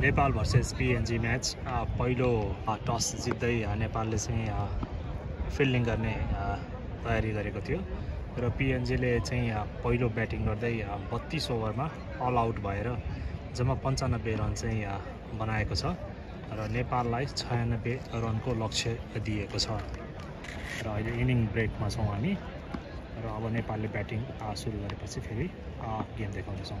Nepal versus PNG match पहिलो toss जित्दै नेपालले चाहिँ फिल्डिङ गर्ने तयारी गरेको थियो। र पिएनजीले चाहिँ पहिलो ब्याटिङ गर्दै बत्तिस ओभरमा अल आउट भएर जम्मा पन्चानब्बे रन चाहिँ बनाएको छ र नेपाललाई छयानब्बे रनको लक्ष्य दिएको छ। र अहिले इनिङ ब्रेकमा छौँ हामी र अब नेपालले ब्याटिङ सुरु गरेपछि फेरि गेम देखाउनेछौँ।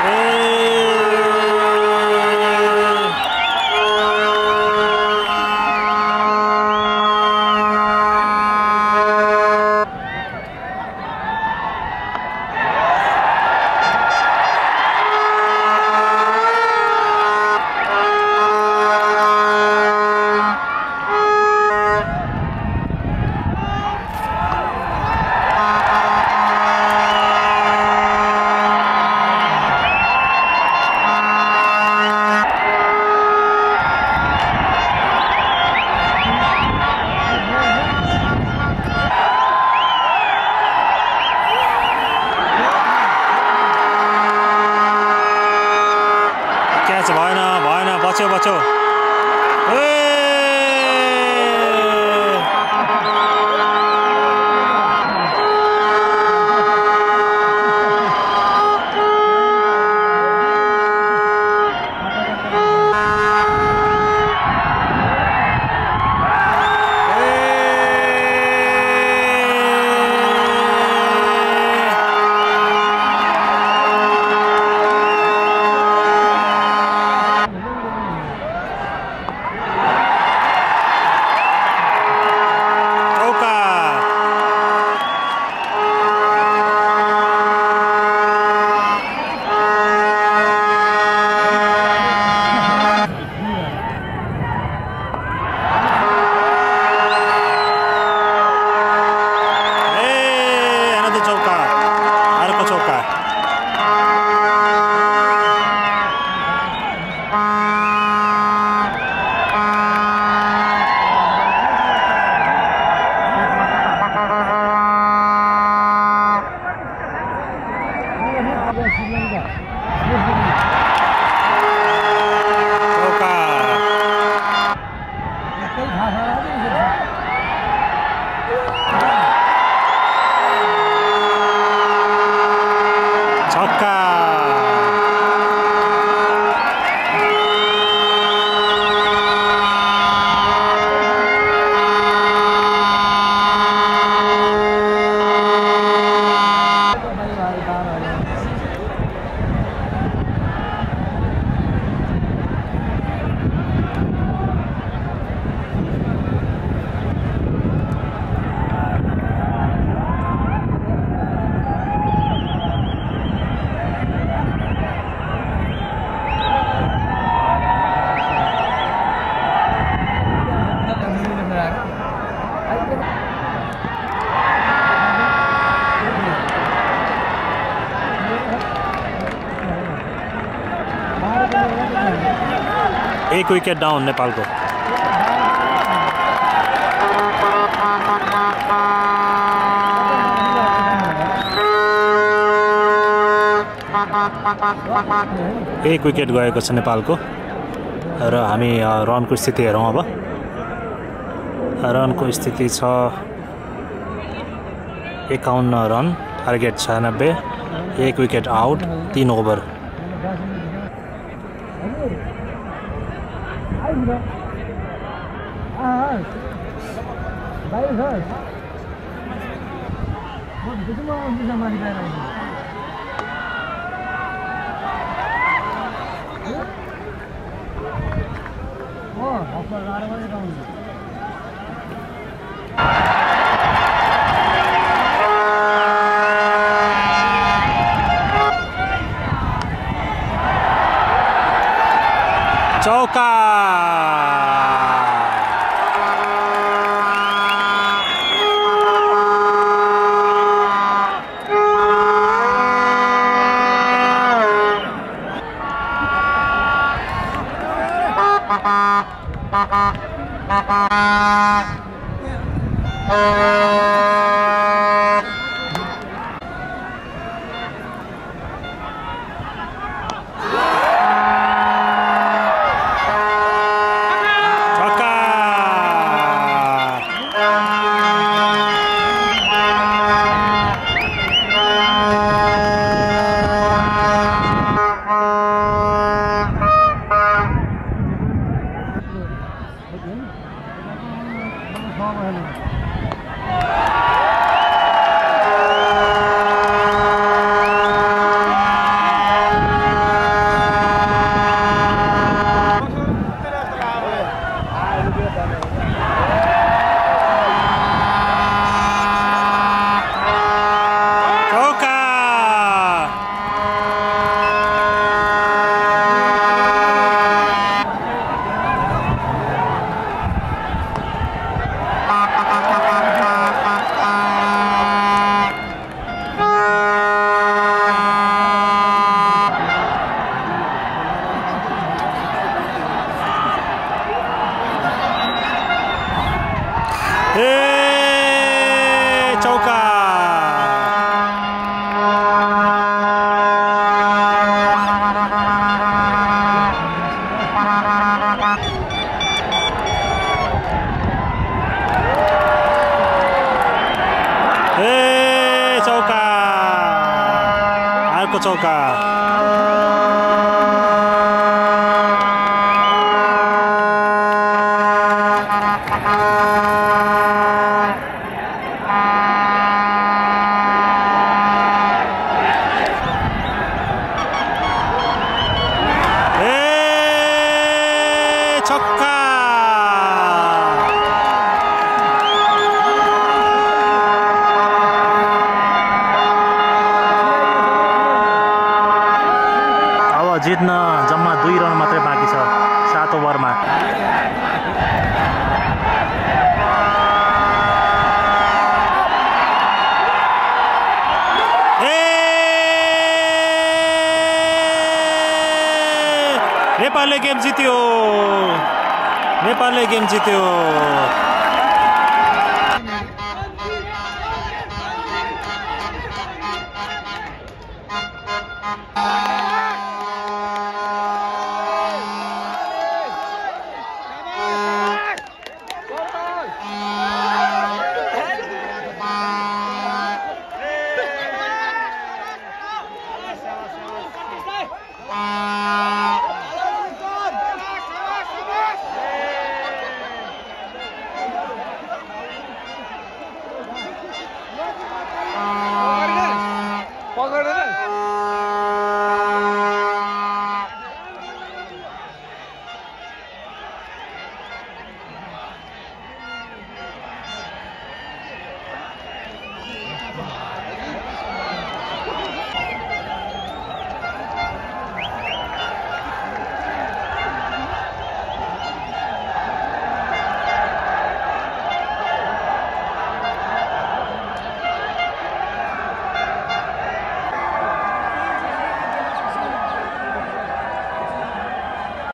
Oh. एक विकेट डाउन नेपालको एक विकेट गएको छ नेपालको र हामी रनको स्थिति हेरौँ अब रनको स्थिति छ एकाउन्न रन टार्गेट छयानब्बे एक विकेट आउट तिन over Ah, vai, vai. Vamos, tudo bom, Zé Maria. Coca. Oh 做し？जित्न जम्मा दुई रन मात्रै बाँकी छ सात ओभरमा। नेपालले गेम जित्यो। नेपालले गेम जित्यो।